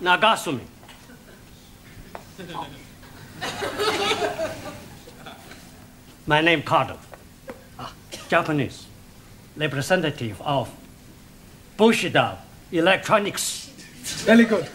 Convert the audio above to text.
Nagasumi. My name Kado, ah, Japanese, representative of Bushido Electronics. Very good.